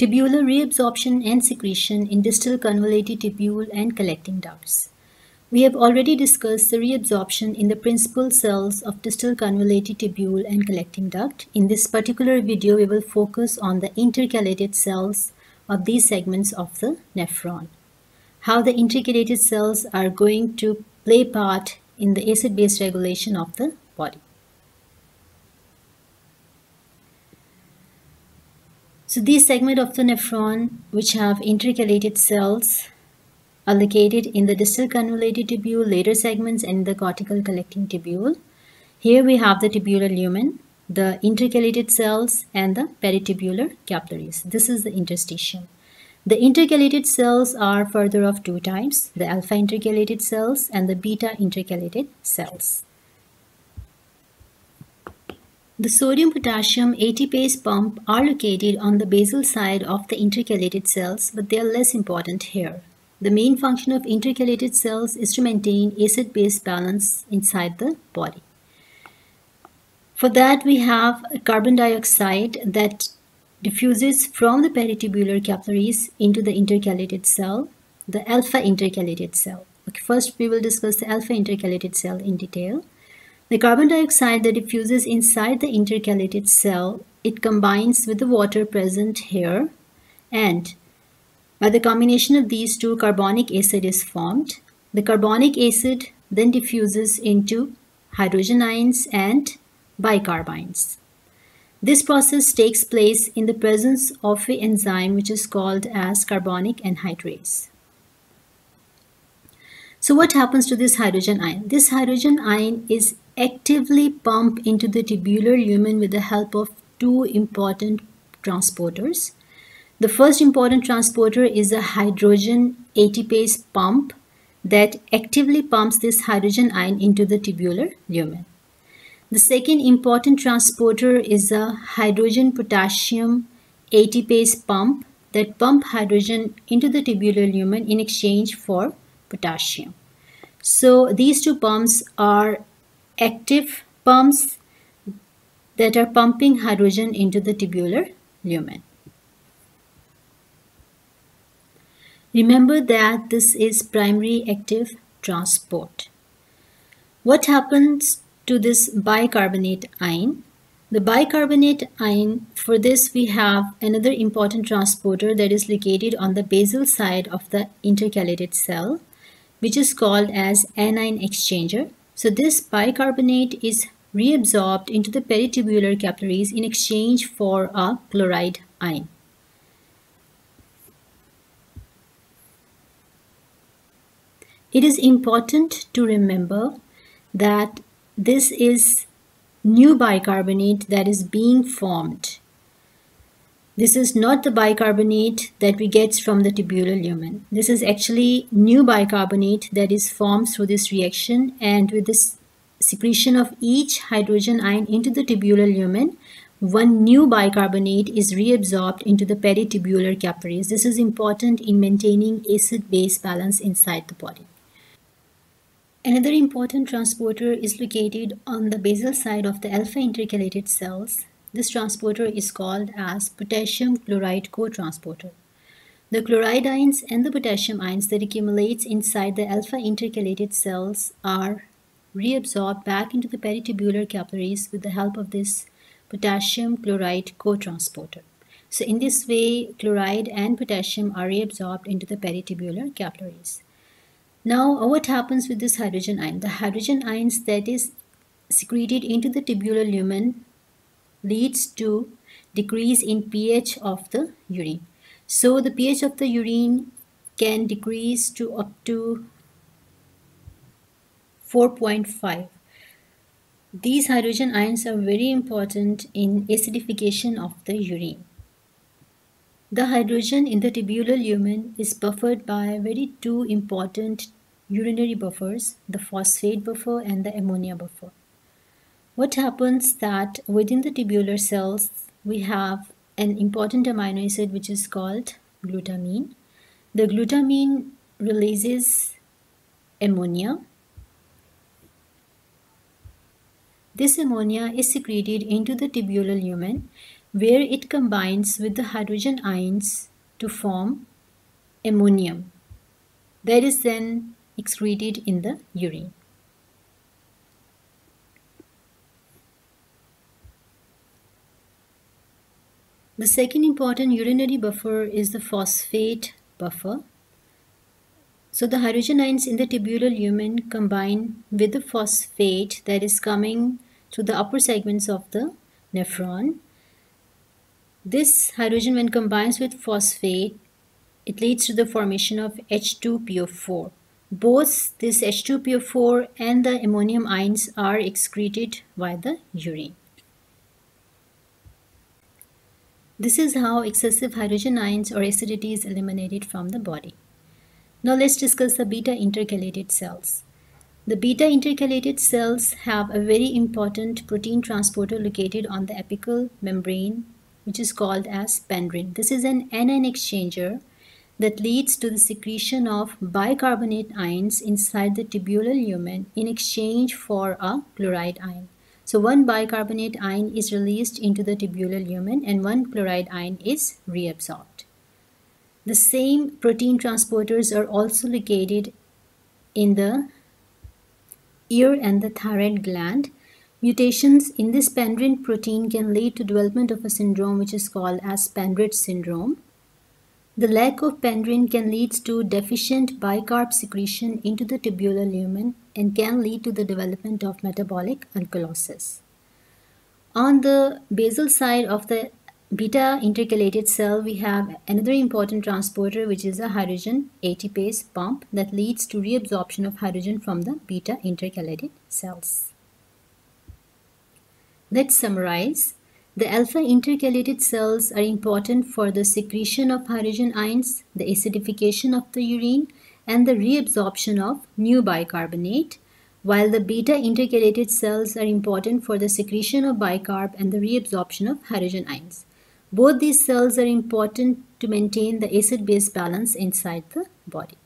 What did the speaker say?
tubular reabsorption and secretion in distal convoluted tubule and collecting ducts. We have already discussed the reabsorption in the principal cells of distal convoluted tubule and collecting duct. In this particular video, we will focus on the intercalated cells of these segments of the nephron. How the intercalated cells are going to play part in the acid-base regulation of the body. So these segments of the nephron which have intercalated cells are located in the distal convoluted tubule, later segments and the cortical collecting tubule. Here we have the tubular lumen, the intercalated cells and the peritubular capillaries. This is the interstitium. The intercalated cells are further of two types, the alpha intercalated cells and the beta intercalated cells. The sodium-potassium ATPase pump are located on the basal side of the intercalated cells, but they are less important here. The main function of intercalated cells is to maintain acid-base balance inside the body. For that, we have carbon dioxide that diffuses from the peritubular capillaries into the intercalated cell, the alpha intercalated cell. Okay, first, we will discuss the alpha intercalated cell in detail. The carbon dioxide that diffuses inside the intercalated cell, it combines with the water present here and by the combination of these two carbonic acid is formed. The carbonic acid then diffuses into hydrogen ions and bicarbonates. This process takes place in the presence of an enzyme which is called as carbonic anhydrase. So what happens to this hydrogen ion? This hydrogen ion is actively pump into the tubular lumen with the help of two important transporters. The first important transporter is a hydrogen ATPase pump that actively pumps this hydrogen ion into the tubular lumen. The second important transporter is a hydrogen potassium ATPase pump that pump hydrogen into the tubular lumen in exchange for potassium. So these two pumps are active pumps that are pumping hydrogen into the tubular lumen. Remember that this is primary active transport. What happens to this bicarbonate ion? The bicarbonate ion, for this we have another important transporter that is located on the basal side of the intercalated cell, which is called as anion exchanger so this bicarbonate is reabsorbed into the peritubular capillaries in exchange for a chloride ion. It is important to remember that this is new bicarbonate that is being formed this is not the bicarbonate that we get from the tubular lumen. This is actually new bicarbonate that is formed through this reaction and with this secretion of each hydrogen ion into the tubular lumen, one new bicarbonate is reabsorbed into the peritubular capillaries. This is important in maintaining acid-base balance inside the body. Another important transporter is located on the basal side of the alpha intercalated cells this transporter is called as potassium chloride cotransporter. The chloride ions and the potassium ions that accumulates inside the alpha intercalated cells are reabsorbed back into the peritubular capillaries with the help of this potassium chloride cotransporter. So in this way, chloride and potassium are reabsorbed into the peritubular capillaries. Now, what happens with this hydrogen ion? The hydrogen ions that is secreted into the tubular lumen leads to decrease in pH of the urine. So the pH of the urine can decrease to up to 4.5. These hydrogen ions are very important in acidification of the urine. The hydrogen in the tubular lumen is buffered by very two important urinary buffers, the phosphate buffer and the ammonia buffer. What happens that within the tubular cells, we have an important amino acid which is called glutamine. The glutamine releases ammonia. This ammonia is secreted into the tubular lumen where it combines with the hydrogen ions to form ammonium that is then excreted in the urine. The second important urinary buffer is the phosphate buffer. So the hydrogen ions in the tubular lumen combine with the phosphate that is coming through the upper segments of the nephron. This hydrogen when combines with phosphate, it leads to the formation of H2PO4. Both this H2PO4 and the ammonium ions are excreted via the urine. This is how excessive hydrogen ions or acidity is eliminated from the body. Now let's discuss the beta intercalated cells. The beta intercalated cells have a very important protein transporter located on the apical membrane which is called as pendrin. This is an anion exchanger that leads to the secretion of bicarbonate ions inside the tubular lumen in exchange for a chloride ion. So one bicarbonate ion is released into the tubular lumen and one chloride ion is reabsorbed. The same protein transporters are also located in the ear and the thyroid gland. Mutations in this pendrin protein can lead to development of a syndrome which is called as Pendred syndrome. The lack of pendrin can lead to deficient bicarb secretion into the tubular lumen and can lead to the development of metabolic alkalosis. On the basal side of the beta intercalated cell, we have another important transporter which is a hydrogen ATPase pump that leads to reabsorption of hydrogen from the beta intercalated cells. Let's summarize. The alpha intercalated cells are important for the secretion of hydrogen ions, the acidification of the urine, and the reabsorption of new bicarbonate, while the beta intercalated cells are important for the secretion of bicarb and the reabsorption of hydrogen ions. Both these cells are important to maintain the acid-base balance inside the body.